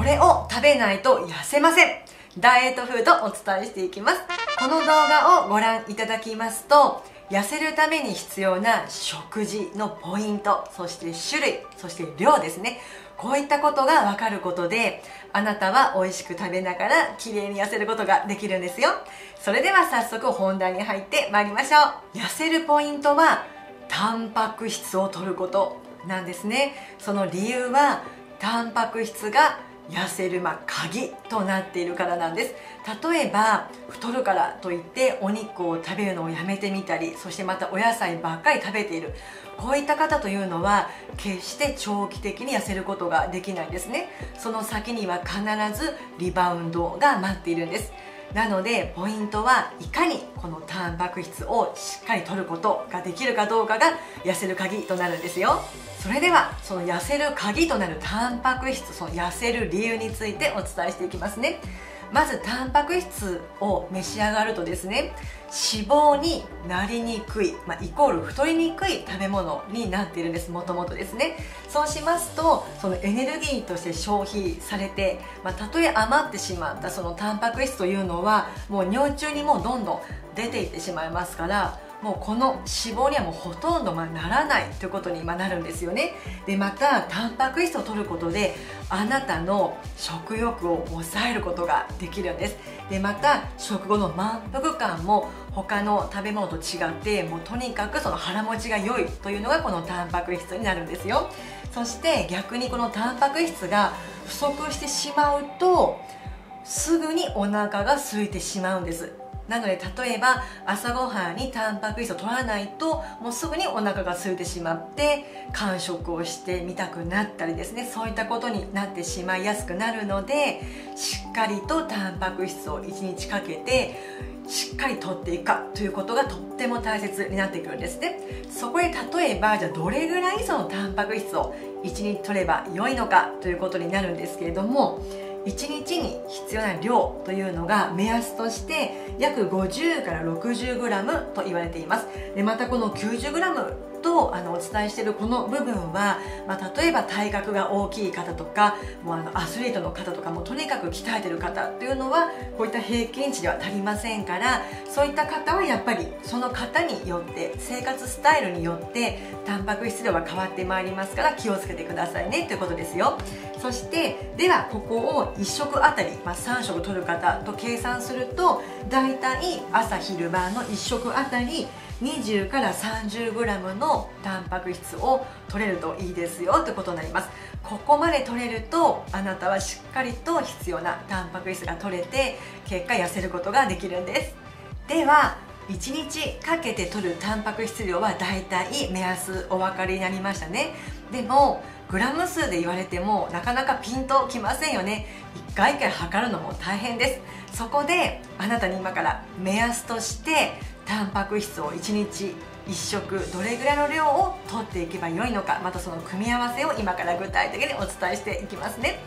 これを食べないと痩せません。ダイエットフードをお伝えしていきます。この動画をご覧いただきますと痩せるために必要な食事のポイントそして種類そして量ですね。こういったことが分かることであなたは美味しく食べながら綺麗に痩せることができるんですよ。それでは早速本題に入ってまいりましょう。痩せるポイントはタンパク質を摂ることなんですね。その理由はタンパク質が痩せる、ま、鍵となっているからなんです。例えば太るからといってお肉を食べるのをやめてみたりそしてまたお野菜ばっかり食べている。こういった方というのは決して長期的に痩せることができないんですね。その先には必ずリバウンドが待っているんです。なのでポイントはいかにこのタンパク質をしっかりとることができるかどうかが痩せる鍵となるんですよ。それではその痩せる鍵となるタンパク質その痩せる理由についてお伝えしていきますね。まずタンパク質を召し上がるとですね脂肪になりにくい、まあ、イコール太りにくい食べ物になっているんですもともとですね。そうしますとそのエネルギーとして消費されて、まあ、たとえ余ってしまったそのタンパク質というのはもう尿中にもうどんどん出ていってしまいますからもうこの脂肪にはもうほとんどまならないということに今なるんですよね。でまたタンパク質を取ることであなたの食欲を抑えることができるんです。でまた食後の満腹感も他の食べ物と違ってもうとにかくその腹持ちが良いというのがこのタンパク質になるんですよ。そして逆にこのタンパク質が不足してしまうとすぐにお腹が空いてしまうんです。なので例えば朝ごはんにタンパク質を取らないともうすぐにお腹が空いてしまって間食をしてみたくなったりですねそういったことになってしまいやすくなるのでしっかりとタンパク質を1日かけてしっかりとっていくかということがとっても大切になってくるんですね。そこで例えばじゃあどれぐらいそのタンパク質を1日取れば良いのかということになるんですけれども1日に必要な量というのが目安として約50から 60g と言われています。でまたこの 90g とあのお伝えしているこの部分は、まあ、例えば体格が大きい方とかもうあのアスリートの方とかもとにかく鍛えてる方というのはこういった平均値では足りませんからそういった方はやっぱりその方によって生活スタイルによってタンパク質量は変わってまいりますから気をつけてくださいねということですよ。そしてではここを1食あたり、まあ、3食取る方と計算するとだいたい朝昼晩の1食あたり20から 30g のタンパク質を取れるといいですよということになります。ここまで取れるとあなたはしっかりと必要なタンパク質が取れて結果痩せることができるんです。では1日かけて取るタンパク質量はだいたい目安お分かりになりましたね。でもグラム数で言われてもなかなかピンときませんよね。1回1回測るのも大変です。そこであなたに今から目安としてタンパク質を1日1食どれぐらいの量を取っていけばよいのかまたその組み合わせを今から具体的にお伝えしていきますね。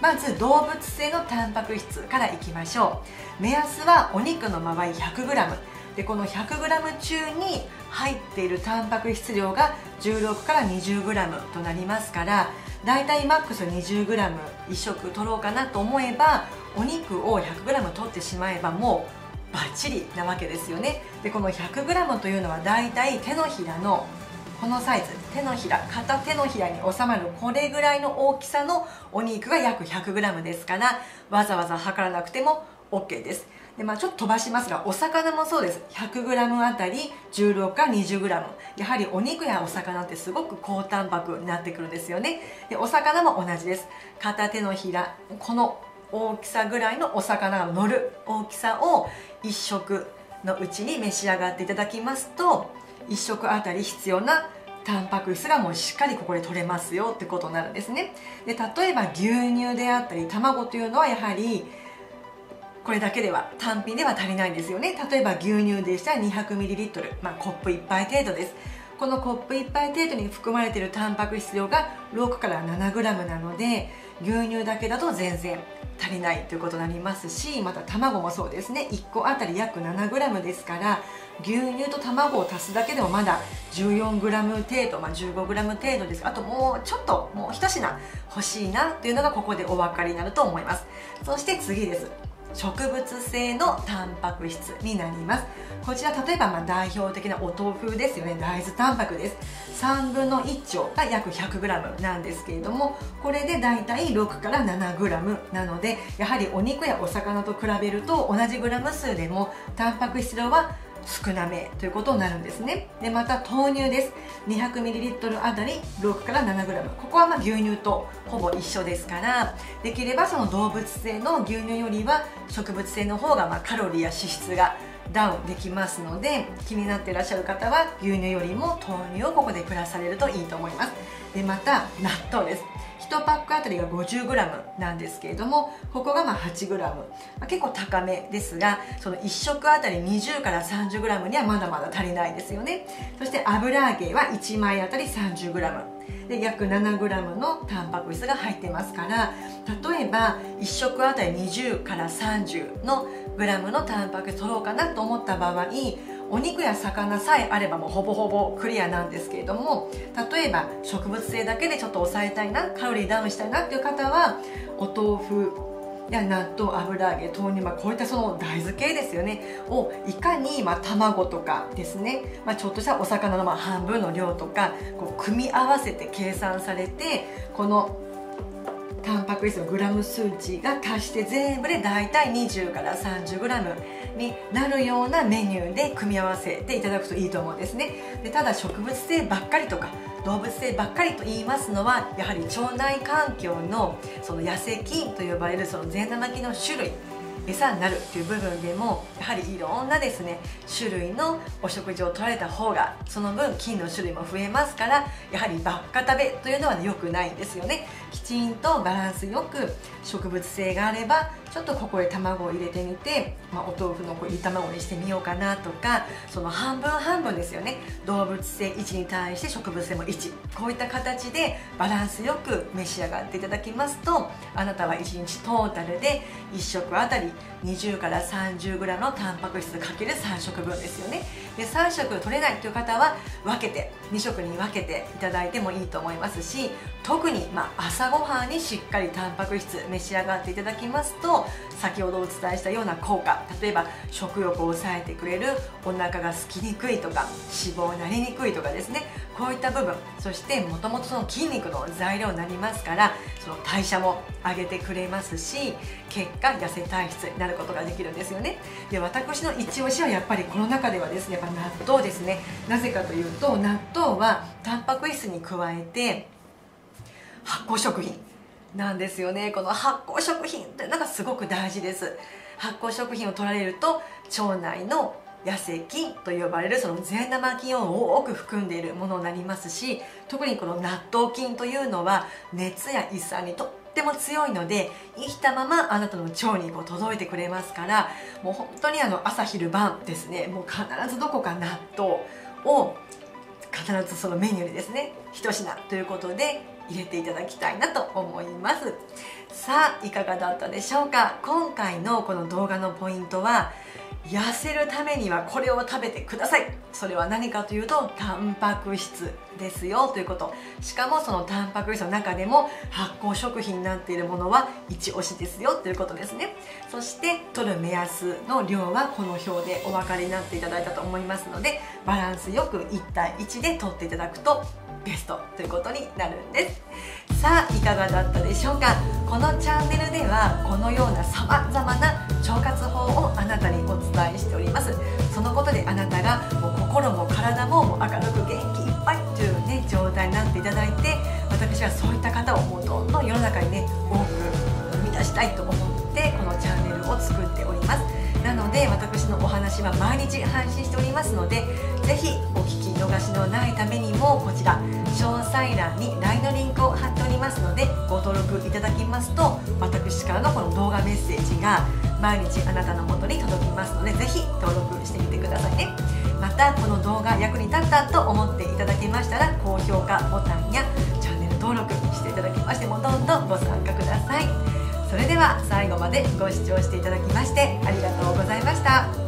まず動物性のタンパク質からいきましょう。目安はお肉の場合 100g でこの 100g 中に入っているタンパク質量が16から 20g となりますからだいたいマックス 20g1 食取ろうかなと思えばお肉を 100g 取ってしまえばもうバッチリなわけですよね。でこの 100g というのはだいたい手のひらのこのサイズ手のひら片手のひらに収まるこれぐらいの大きさのお肉が約 100g ですからわざわざ測らなくても OK です。で、まあ、ちょっと飛ばしますがお魚もそうです。100g あたり16か 20g やはりお肉やお魚ってすごく高タンパクになってくるんですよね。でお魚も同じです。片手のひらこの大きさぐらいのお魚が乗る大きさを1食のうちに召し上がっていただきますと1食あたり必要なタンパク質がもうしっかりここで取れますよってことになるんですね。で例えば牛乳であったり卵というのはやはりこれだけでは単品では足りないんですよね。例えば牛乳でしたら 200ml、まあ、コップ1杯程度です。このコップ1杯程度に含まれているタンパク質量が6から 7g なので牛乳だけだと全然足りないということになりますしまた卵もそうですね。1個あたり約 7g ですから牛乳と卵を足すだけでもまだ 14g 程度、まあ、15g 程度です。あともうちょっともう一品欲しいなっていうのがここでお分かりになると思います。そして次です。植物性のタンパク質になります。こちら例えばま代表的なお豆腐ですよね。大豆タンパクです。3分の1丁が約 100g なんですけれどもこれでだいたい6から 7g なのでやはりお肉やお魚と比べると同じグラム数でもタンパク質量は少なめということになるんですね。でまた豆乳です。200ml あたり6から 7g ここはま牛乳とほぼ一緒ですからできればその動物性の牛乳よりは植物性の方がまカロリーや脂質がダウンできますので気になっていらっしゃる方は牛乳よりも豆乳をここでプラスされるといいと思います。でまた納豆です。1パックあたりが 50g なんですけれどもここがまあ 8g、まあ、結構高めですがその1食あたり20から 30g にはまだまだ足りないですよね。そして油揚げは1枚あたり 30g で約 7g のタンパク質が入ってますから例えば1食あたり20から30のグラムのタンパク質取ろうかなと思った場合お肉や魚さえあればもうほぼほぼクリアなんですけれども例えば植物性だけでちょっと抑えたいなカロリーダウンしたいなっていう方はお豆腐納豆油揚げ豆乳、まあ、こういったその大豆系ですよね。をいかに、まあ、卵とかですね、まあ、ちょっとしたお魚のまあ半分の量とかこう組み合わせて計算されてこのタンパク質のグラム数値が足して全部で大体20から30グラムになるようなメニューで組み合わせていただくといいと思うんですね。でただ植物性ばっかりとか動物性ばっかりと言いますのはやはり腸内環境のその痩せ菌と呼ばれるその善玉菌の種類。餌になるっていう部分でもやはりいろんなですね種類のお食事を取られた方がその分菌の種類も増えますからやはりばっか食べというのは良、ね、くないんですよね。きちんとバランスよく植物性があればちょっとここへ卵を入れてみて、まあ、お豆腐のこうい卵にしてみようかなとかその半分半分ですよね。動物性1に対して植物性も1こういった形でバランスよく召し上がっていただきますとあなたは1日トータルで1食あたり20から 30g のタンパク質かける3食分ですよね。で3食取れないという方は分けて2食に分けていただいてもいいと思いますし特にま朝ごはんにしっかりタンパク質召し上がっていただきますと先ほどお伝えしたような効果例えば食欲を抑えてくれるお腹が空きにくいとか脂肪になりにくいとかですねこういった部分そしてもともとその筋肉の材料になりますからその代謝も上げてくれますし結果痩せ体質になることができるんですよね。で私の一押しはやっぱりこの中ではですね納豆ですね？なぜかというと納豆はタンパク質に加えて発酵食品なんですよね。この発酵食品ってのがすごく大事です。発酵食品を取られると腸内の痩せ菌と呼ばれるその善玉菌を多く含んでいるものになりますし特にこの納豆菌というのは熱や胃酸にとっても強いので生きたままあなたの腸にこう届いてくれますからもう本当にあの朝昼晩ですねもう必ずどこか納豆を必ずそのメニューにですね一品ということで入れていただきたいなと思います。さあいかがだったでしょうか？今回のこの動画のポイントは痩せるためにはこれを食べてください。それは何かというとタンパク質ですよということ。しかもそのタンパク質の中でも発酵食品になっているものは一押しですよということですね。そして取る目安の量はこの表でお分かりになっていただいたと思いますのでバランスよく1対1で取っていただくとベストということになるんです。さあいかがだったでしょうか？このチャンネルではこのようなさまざまな腸活法をあなたにお伝えしております。そのことであなたがもう心も体ももう明るく元気いっぱいというね状態になっていただいて私はそういった方をもうどんどん世の中にね多く生み出したいと思ってこのチャンネルを作っております。なので私のお話は毎日配信しておりますのでぜひお聞き逃しのないためにもこちら詳細欄に LINE のリンクを貼っておりますのでご登録いただきますと私からのこの動画メッセージが毎日あなたの元に届きますのでぜひ登録してみてくださいね。またこの動画役に立ったと思っていただけましたら高評価ボタンやチャンネル登録していただきましてもどんどんご参加ください。それでは最後までご視聴していただきましてありがとうございました。